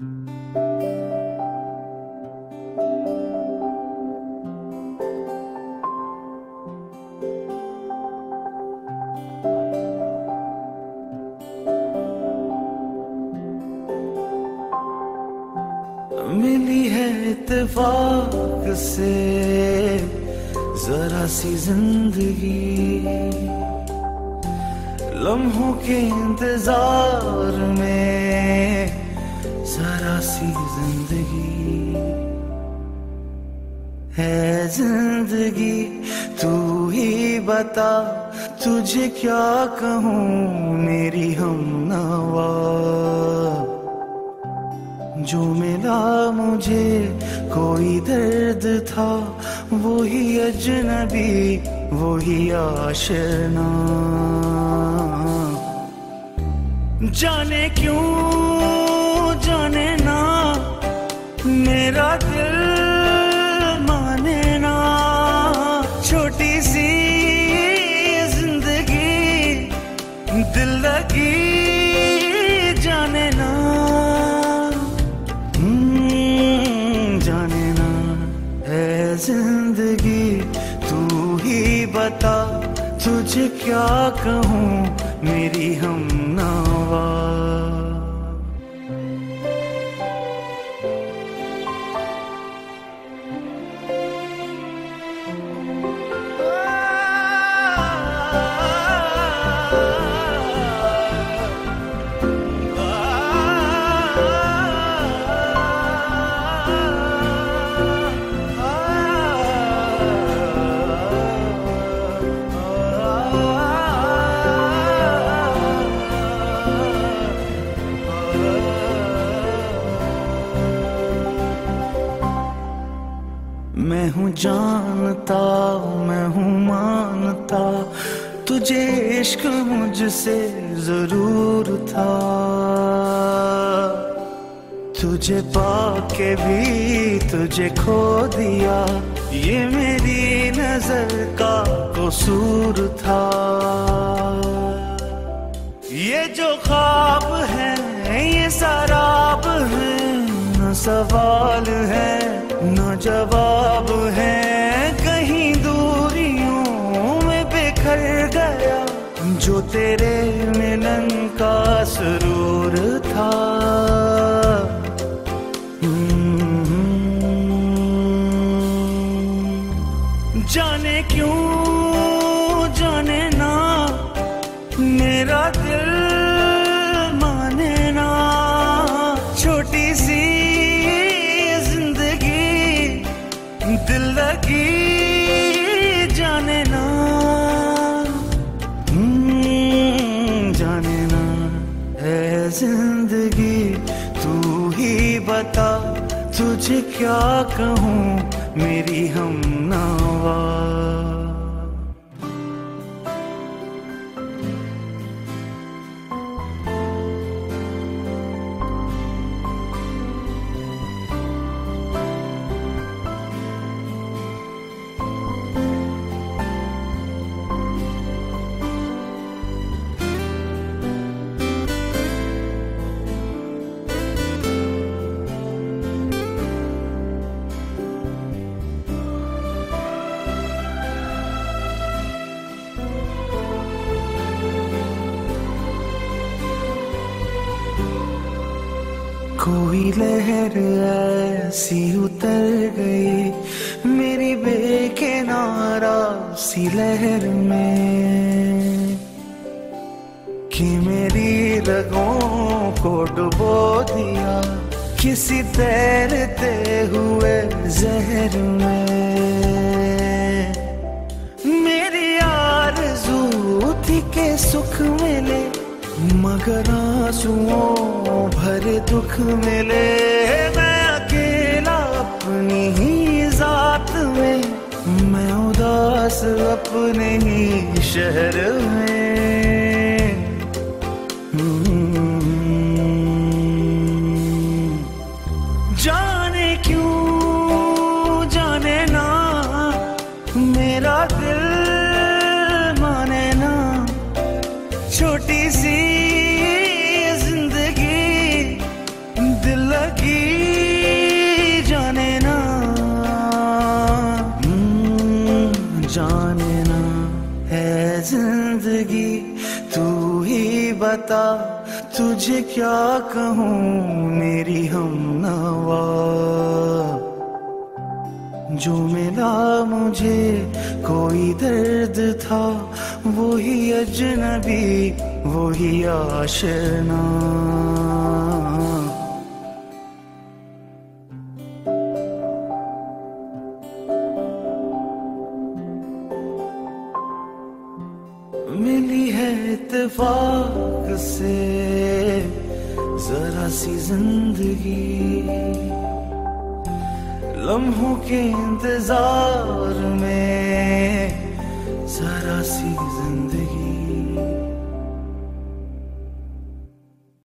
मिली है इत्तेफाक से जरा सी ज़िंदगी। लम्हों के इंतज़ार में जरा सी ज़िंदगी है ज़िंदगी। तू ही बता तुझे क्या कहूँ? मेरी हम नवा। जो मिला मुझे, कोई दर्द था वो ही अजनबी, वही आशना। जाने क्यों लगी जाने ना। हम्म, जाने ना। है ज़िंदगी तू ही बता तुझे क्या कहूँ मेरी हम नवा मैं हूँ जानता मैं हूँ मानता। तुझे इश्क मुझसे ज़रूर था। तुझे पाके भी तुझे खो दिया, ये मेरी नज़र का कसूर था। ये जो ख्वाब है, ये शराब है, न सवाल है। जवाब है, कहीं दूरियों में बिखर गया। जो तेरे मिलन का सुरूर था। हम्म। जाने क्यों, जाने ना, मेरा दिल माने ना। छोटी सी लगी जाने ना। हम्म, जाने ना। है ज़िंदगी तू ही बता तुझे क्या कहूँ? मेरी हम कोई लहर ऐसी उतर गई। मेरी बेकिनारा सी लहर में कि मेरी रगों को डुबो दिया। किसी तैरते हुए जहर में मेरी आरज़ू थी के सुख मिले। मगर आंसुओं भरे दुख मिले मैं अकेला अपनी ही जात में। मैं उदास अपने ही शहर में। हम्म। जाने क्यों जाने ना, मेरा दिल माने ना। छोटी सी बता, तुझे क्या कहूँ? मेरी हम नवा। जो मिला मुझे, कोई दर्द था वो ही अजनबी वो ही आशना। मिली है इतफाक से। जरा सी ज़िंदगी। लम्हों के इंतज़ार में जरा सी ज़िंदगी।